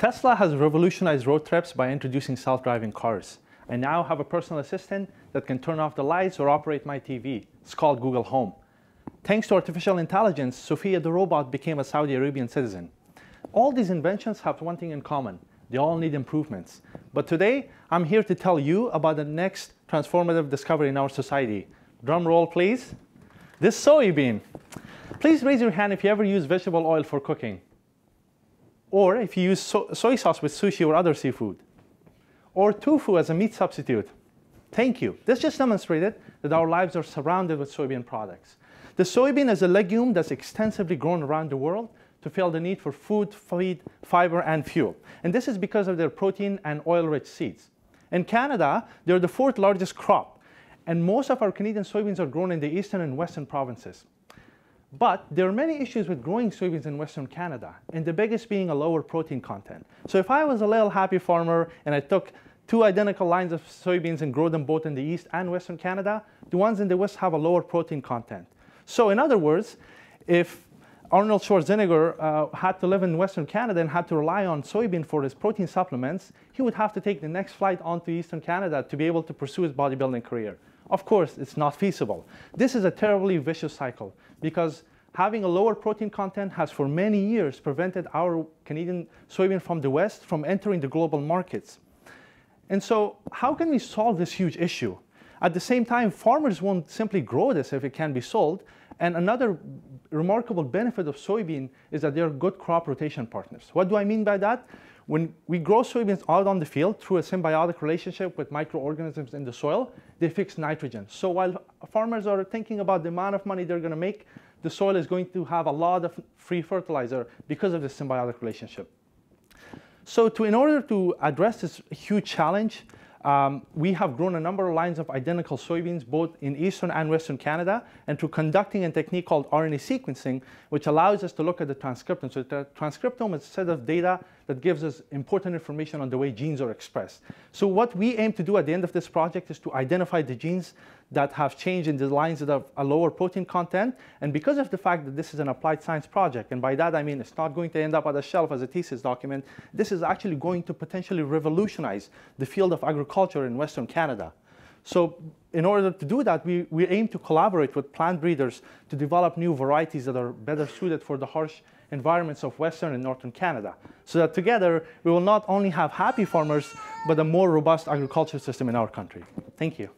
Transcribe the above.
Tesla has revolutionized road trips by introducing self-driving cars. I now have a personal assistant that can turn off the lights or operate my TV. It's called Google Home. Thanks to artificial intelligence, Sophia the robot became a Saudi Arabian citizen. All these inventions have one thing in common. They all need improvements. But today, I'm here to tell you about the next transformative discovery in our society. Drum roll, please. This soybean. Please raise your hand if you ever use vegetable oil for cooking. Or if you use so soy sauce with sushi or other seafood. Or tofu as a meat substitute. Thank you. This just demonstrated that our lives are surrounded with soybean products. The soybean is a legume that's extensively grown around the world to fill the need for food, feed, fiber, and fuel. And this is because of their protein and oil-rich seeds. In Canada, they're the fourth largest crop, and most of our Canadian soybeans are grown in the eastern and western provinces. But there are many issues with growing soybeans in Western Canada, and the biggest being a lower protein content. So if I was a little happy farmer and I took two identical lines of soybeans and grow them both in the east and Western Canada, the ones in the west have a lower protein content. So in other words, if Arnold Schwarzenegger uh, had to live in Western Canada and had to rely on soybean for his protein supplements, he would have to take the next flight on to Eastern Canada to be able to pursue his bodybuilding career. Of course, it's not feasible. This is a terribly vicious cycle because having a lower protein content has for many years prevented our Canadian soybean from the West from entering the global markets. And so how can we solve this huge issue? At the same time, farmers won't simply grow this if it can be sold. And another remarkable benefit of soybean is that they're good crop rotation partners. What do I mean by that? When we grow soybeans out on the field through a symbiotic relationship with microorganisms in the soil, they fix nitrogen. So while farmers are thinking about the amount of money they're going to make, the soil is going to have a lot of free fertilizer because of the symbiotic relationship. So to, in order to address this huge challenge, um, we have grown a number of lines of identical soybeans both in eastern and western Canada and through conducting a technique called RNA sequencing which allows us to look at the transcriptome. So the transcriptome is a set of data that gives us important information on the way genes are expressed. So what we aim to do at the end of this project is to identify the genes that have changed in the lines that have a lower protein content. And because of the fact that this is an applied science project, and by that I mean it's not going to end up on the shelf as a thesis document, this is actually going to potentially revolutionize the field of agriculture in Western Canada. So in order to do that, we, we aim to collaborate with plant breeders to develop new varieties that are better suited for the harsh environments of Western and Northern Canada. So that together, we will not only have happy farmers, but a more robust agriculture system in our country. Thank you.